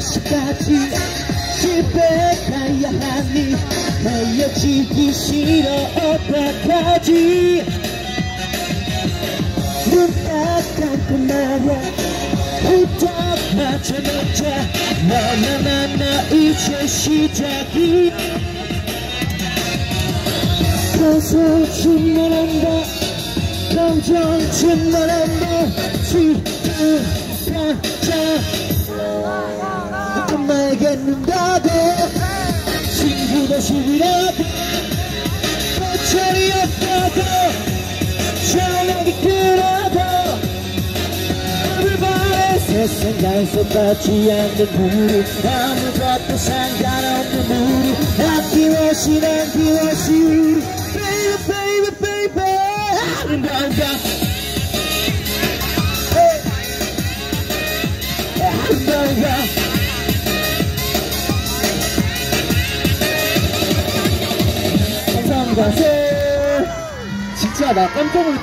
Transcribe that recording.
몇 시까지 집에 가야 하니 헤어지기 싫어 어떡하지? 눈딱 감고 말야 후딱 맞춰놓자. 너나 나나 이제 시작이. 가서 충만한다. 감정 충만한다. 지금 가자 끝나겠는다고 친구도 싫어도 거철이 없다고 전화기 끊어도 Everybody 세상에서 닿지 않는 우리 아무것도 상관없는 우리. 아낌없이 남김없이 우리. Baby baby baby. 아름다운다 아름다운다 감사합니다. 진짜 나 깜짝 놀랐던